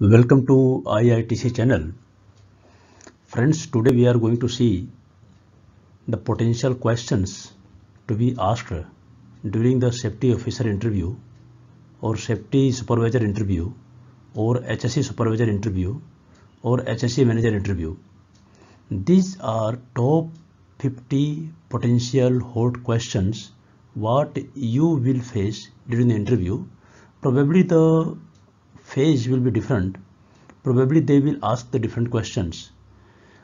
Welcome to IITC channel. Friends, today we are going to see the potential questions to be asked during the safety officer interview or safety supervisor interview or HSE supervisor interview or HSE manager interview. These are top 50 potential hot questions what you will face during the interview. Probably the phase will be different. Probably they will ask the different questions.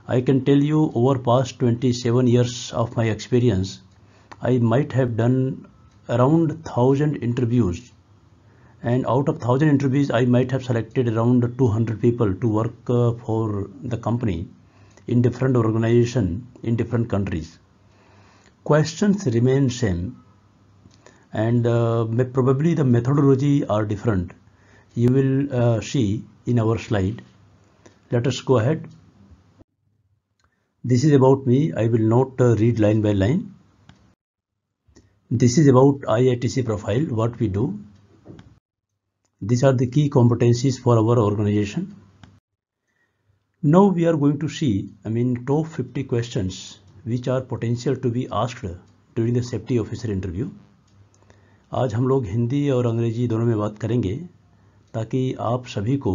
I can tell you over past 27 years of my experience, I might have done around 1000 interviews and out of 1000 interviews I might have selected around 200 people to work uh, for the company in different organization in different countries. Questions remain same and uh, probably the methodology are different. You will uh, see in our slide. Let us go ahead. This is about me. I will not uh, read line by line. This is about IITC profile, what we do. These are the key competencies for our organization. Now we are going to see, I mean, top 50 questions which are potential to be asked during the safety officer interview. आज हम लोग हिंदी और अंग्रेज़ी दोनों में बात करेंगे ताकि आप सभी को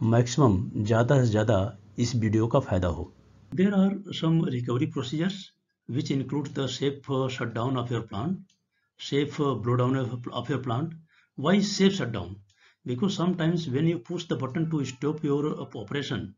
मैक्सिमम ज़्यादा से ज़्यादा इस वीडियो का फ़ायदा हो। There are some recovery procedures which include the safe shut down of your plant safe blow down of your plant why safe shut down because sometimes when you push the button to stop your operation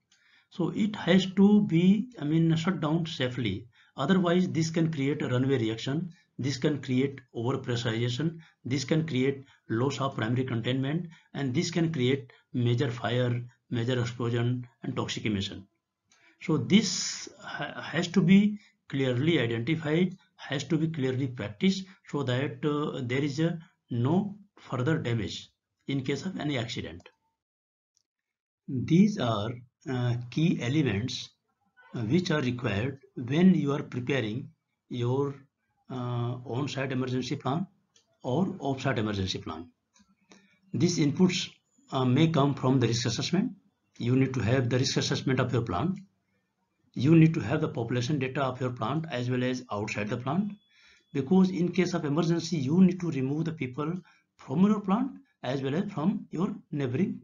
so it has to be I mean shut down safely otherwise this can create a runaway reaction this can create overpressurization. This can create loss of primary containment. And this can create major fire major explosion and toxic emission so this ha- has to be clearly identified, has to be clearly practiced so that uh, there is a no further damage in case of any accident. These are uh, key elements uh, which are required when you are preparing your uh, on-site emergency plan or off-site emergency plan. These inputs uh, may come from the risk assessment. You need to have the risk assessment of your plant you need to have the population data of your plant as well as outside the plant because in case of emergency you need to remove the people from your plant as well as from your neighboring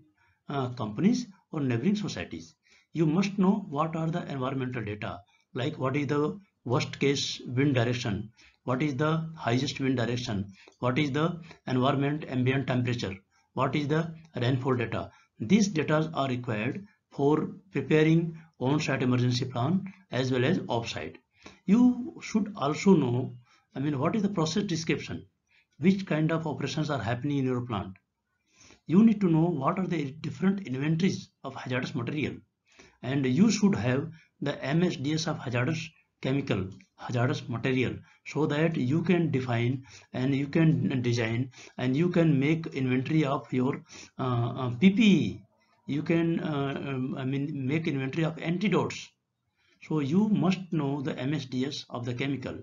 uh, companies or neighboring societies you must know what are the environmental data like what is the worst case wind direction what is the highest wind direction what is the environment ambient temperature what is the rainfall data these data are required for preparing on-site emergency plan as well as off-site. You should also know, I mean, what is the process description? Which kind of operations are happening in your plant? You need to know what are the different inventories of hazardous material. And you should have the MSDS of hazardous chemical, hazardous material, so that you can define and you can design and you can make inventory of your uh, uh, PPE you can uh, um, i mean make inventory of antidotes. So you must know the msds of the chemical.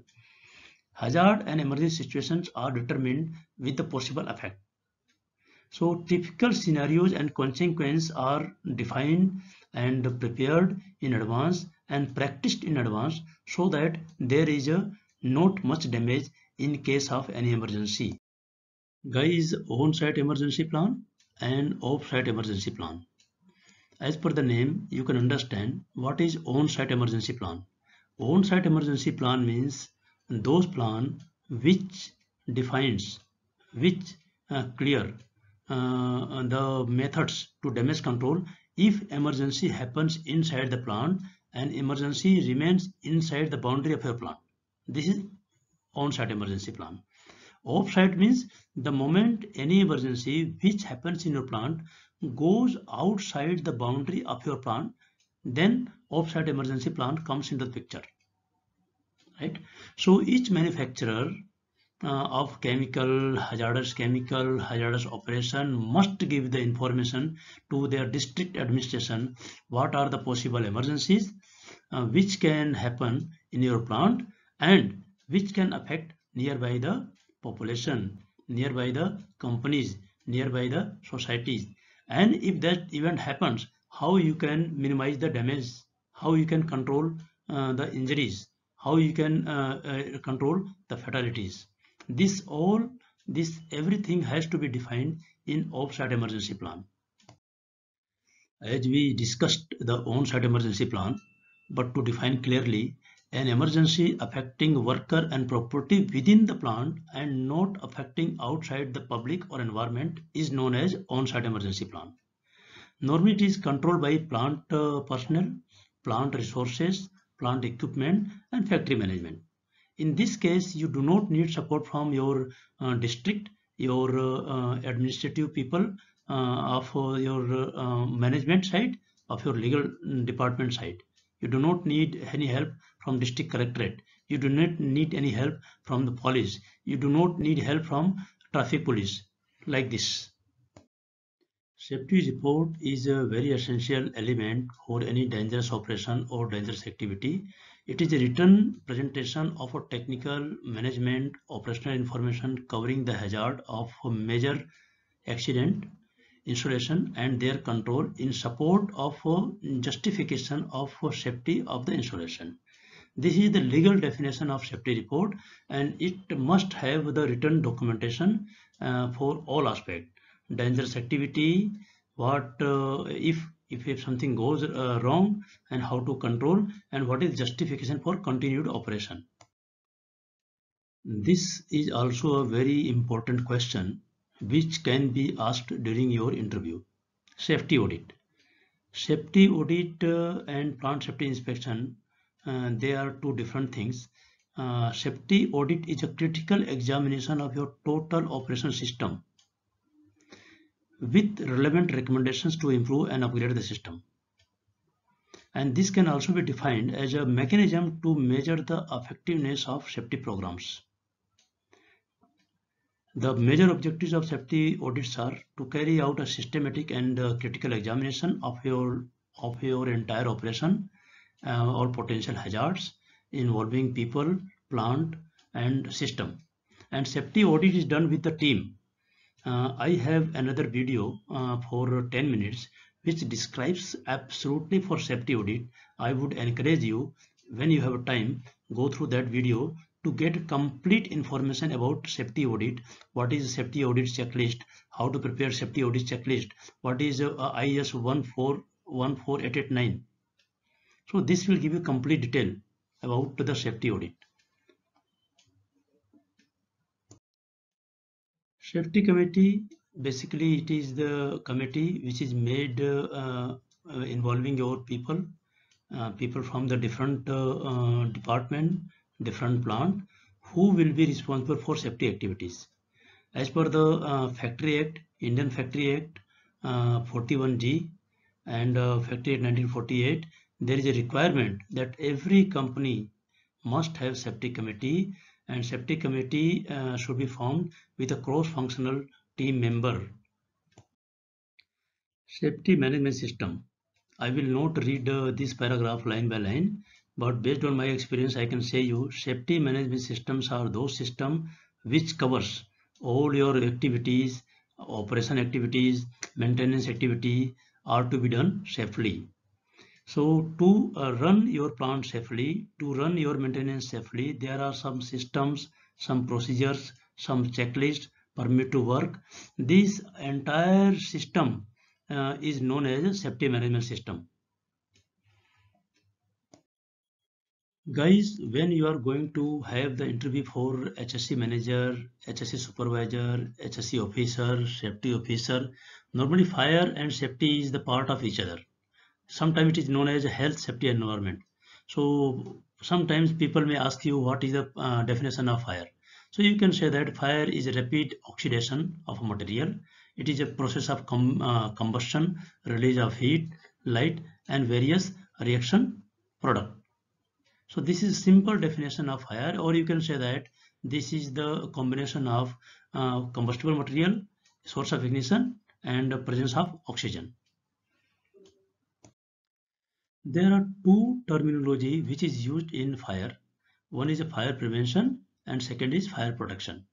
Hazard and emergency situations are determined with the possible effect. So typical scenarios and consequences are defined and prepared in advance and practiced in advance so that there is a not much damage in case of any emergency. Guys on-site emergency plan and off-site emergency plan. As per the name, you can understand what is on-site emergency plan. On-site emergency plan means those plan which defines, which uh, clear uh, the methods to damage control. If emergency happens inside the plant and emergency remains inside the boundary of your plant. This is on-site emergency plan. Off-site means the moment any emergency which happens in your plant goes outside the boundary of your plant, then off-site emergency plan comes into the picture. Right? So each manufacturer uh, of chemical, hazardous chemical, hazardous operation must give the information to their district administration. What are the possible emergencies uh, which can happen in your plant and which can affect nearby the population, nearby the companies, nearby the societies? And if that event happens how you can minimize the damage? How you can control uh, the injuries? How you can uh, uh, control the fatalities this all this everything has to be defined in off-site emergency plan as we discussed the on-site emergency plan but to define clearly an emergency affecting worker and property within the plant and not affecting outside the public or environment is known as on-site emergency plan. Normally it is controlled by plant uh, personnel, plant resources, plant equipment and factory management. In this case, you do not need support from your uh, district, your uh, administrative people uh, of uh, your uh, management side, of your legal department side. You do not need any help from district collectorate. You do not need any help from the police. You do not need help from traffic police like this. Safety report is a very essential element for any dangerous operation or dangerous activity. It is a written presentation of a technical management operational information covering the hazard of a major accident installation and their control in support of justification of safety of the installation. This is the legal definition of safety report and it must have the written documentation uh, for all aspects. Dangerous activity, what uh, if, if, if something goes uh, wrong and how to control and what is justification for continued operation. This is also a very important question which can be asked during your interview. Safety audit. Safety audit uh, and plant safety inspection, uh, they are two different things. Uh, safety audit is a critical examination of your total operation system with relevant recommendations to improve and upgrade the system. And this can also be defined as a mechanism to measure the effectiveness of safety programs. The major objectives of safety audits are to carry out a systematic and uh, critical examination of your of your entire operation, uh, all potential hazards involving people, plant, and system. And safety audit is done with the team. Uh, I have another video uh, for 10 minutes which describes absolutely for safety audit. I would encourage you when you have time go through that video to get complete information about safety audit, what is safety audit checklist, how to prepare safety audit checklist, what is uh, IS 1414889. So this will give you complete detail about the safety audit. Safety committee, basically it is the committee which is made uh, uh, involving your people, uh, people from the different uh, uh, department different plant who will be responsible for safety activities. As per the Factory Act, Indian Factory Act uh, 41G and Factory Act 1948, there is a requirement that every company must have safety committee and safety committee uh, should be formed with a cross-functional team member. Safety management system. I will not read uh, this paragraph line by line but based on my experience i can say you safety management systems are those systems which covers all your activities operation activities maintenance activity are to be done safely so to uh, run your plant safely to run your maintenance safely there are some systems some procedures some checklists permit to work. This entire system uh, is known as a safety management system. Guys when you are going to have the interview for HSE manager HSE supervisor HSE officer safety officer normally fire and safety is the part of each other sometimes it is known as health safety environment. So sometimes people may ask you what is the uh, definition of fire. So you can say that fire is a rapid oxidation of a material. It is a process of com uh, combustion release of heat light and various reaction product. So this is simple definition of fire or you can say that this is the combination of uh, combustible material, source of ignition and presence of oxygen. There are two terminology which is used in fire. One is fire prevention and second is fire protection.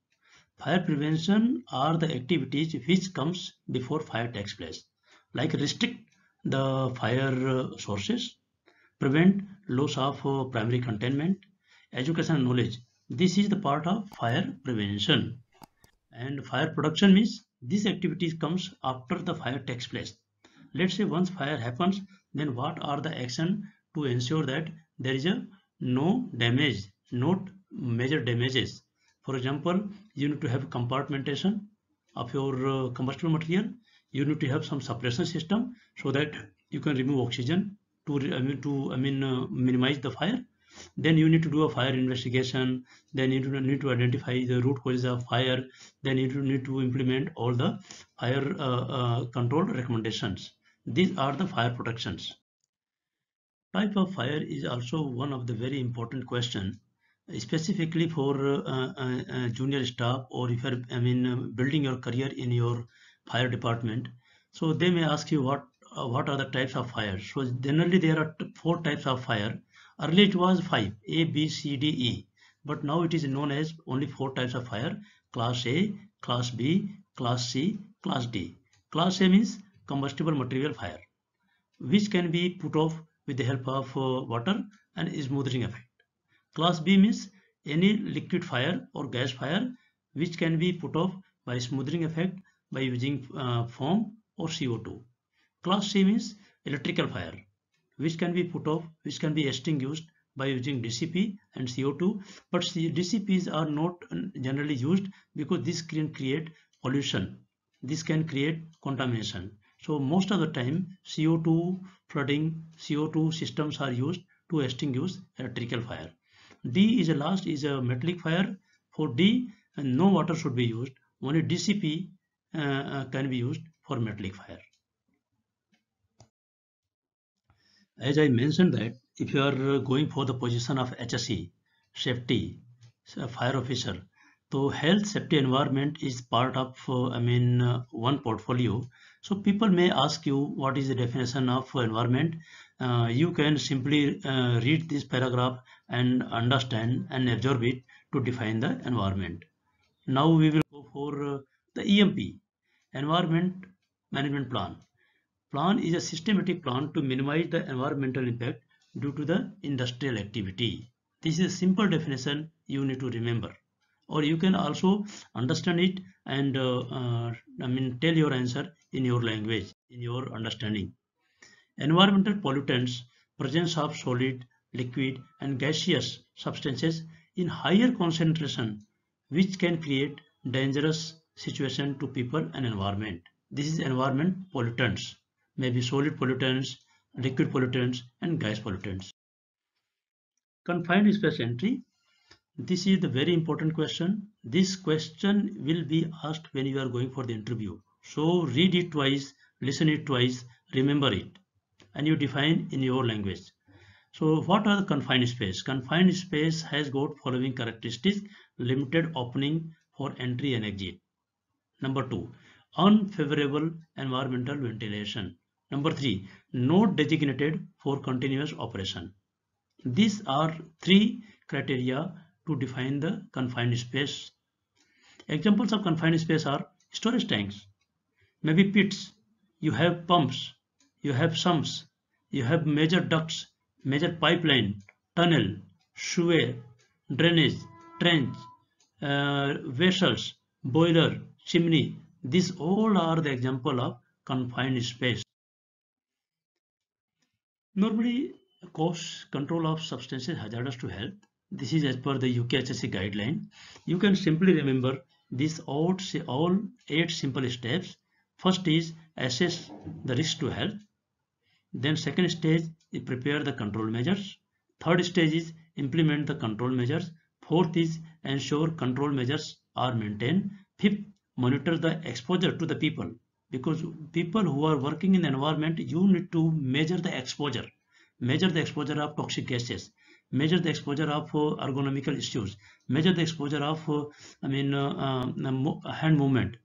Fire prevention are the activities which comes before fire takes place. like restrict the fire uh, sources, prevent loss of uh, primary containment, education and knowledge. This is the part of fire prevention. And fire protection means this activity comes after the fire takes place. Let's say once fire happens, then what are the action to ensure that there is a no damage, not major damages. For example, you need to have compartmentation of your uh, combustible material. You need to have some suppression system so that you can remove oxygen to I mean to I mean uh, minimize the fire then you need to do a fire investigation then you need to identify the root causes of fire then you need to implement all the fire uh, uh, control recommendations these are the fire protections type of fire is also one of the very important question specifically for uh, uh, uh junior staff or if you're i mean uh, building your career in your fire department so they may ask you what what are the types of fire so generally there are four types of fire Earlier it was 5, A, B, C, D, E. But now it is known as only 4 types of fire. Class A, Class B, Class C, Class D. Class A means combustible material fire, which can be put off with the help of uh, water and smothering effect. Class B means any liquid fire or gas fire which can be put off by smothering effect by using uh, foam or CO2. Class C means electrical fire which can be put off, which can be extinguished by using DCP and CO2. But DCPs are not generally used because this can create pollution. This can create contamination. So most of the time CO2 flooding, CO2 systems are used to extinguish electrical fire. D is a last is a metallic fire. For D, no water should be used. Only DCP uh, uh, can be used for metallic fire. as I mentioned that if you are going for the position of HSE, safety, fire officer, so health, safety, environment is part of, uh, I mean, uh, one portfolio. So people may ask you what is the definition of environment. Uh, you can simply uh, read this paragraph and understand and absorb it to define the environment. Now we will go for uh, the EMP, Environment Management Plan. Plan is a systematic plan to minimize the environmental impact due to the industrial activity. This is a simple definition you need to remember. Or you can also understand it and uh, uh, I mean tell your answer in your language, in your understanding. Environmental pollutants, presence of solid, liquid and gaseous substances in higher concentration which can create dangerous situation to people and environment. This is environment pollutants maybe solid pollutants, liquid pollutants, and gas pollutants. Confined space entry. This is the very important question. This question will be asked when you are going for the interview. So read it twice, listen it twice, remember it, and you define in your language. So what are the confined space? Confined space has got following characteristics, limited opening for entry and exit. Number two, unfavorable environmental ventilation. Number three, node designated for continuous operation. These are three criteria to define the confined space. Examples of confined space are storage tanks, maybe pits, you have pumps, you have sumps, you have major ducts, major pipeline, tunnel, sewer, drainage, trench, uh, vessels, boiler, chimney. These all are the example of confined space. Normally, COSHH control of substances hazardous to health. This is as per the UKHSE guideline. You can simply remember these all, all eight simple steps. First is assess the risk to health. Then second stage is prepare the control measures. Third stage is implement the control measures. Fourth is ensure control measures are maintained. Fifth, monitor the exposure to the people because people who are working in the environment you need to measure the exposure measure the exposure of toxic gases measure the exposure of uh, ergonomical issues measure the exposure of uh, i mean uh, hand movement.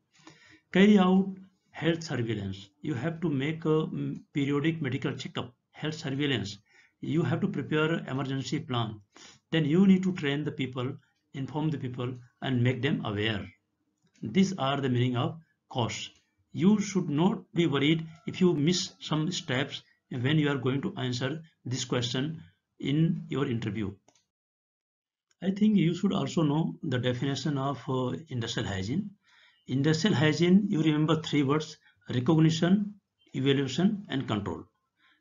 Carry out health surveillance. You have to make a periodic medical checkup health surveillance. You have to prepare emergency plan. Then you need to train the people inform the people and make them aware. These are the meaning of COSHH you should not be worried if you miss some steps when you are going to answer this question in your interview. I think you should also know the definition of uh, industrial hygiene. Industrial hygiene, you remember three words, recognition, evaluation and control.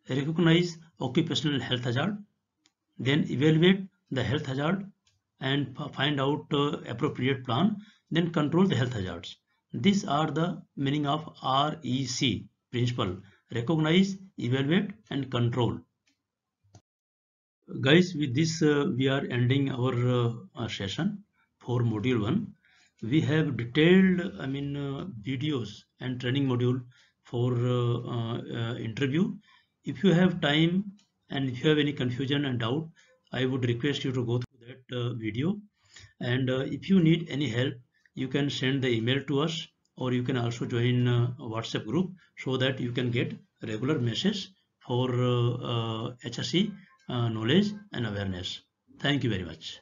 Recognize occupational health hazard, then evaluate the health hazard and find out uh, appropriate plan, then control the health hazards. These are the meaning of REC principle, recognize, evaluate and control guys with this uh, we are ending our uh, session for module 1 we have detailed i mean uh, videos and training module for uh, uh, interview. If you have time and if you have any confusion and doubt i would request you to go through that uh, video. And if you need any help you can send the email to us or you can also join whatsapp group so that you can get regular message for HSE uh, Uh, knowledge and awareness. Thank you very much.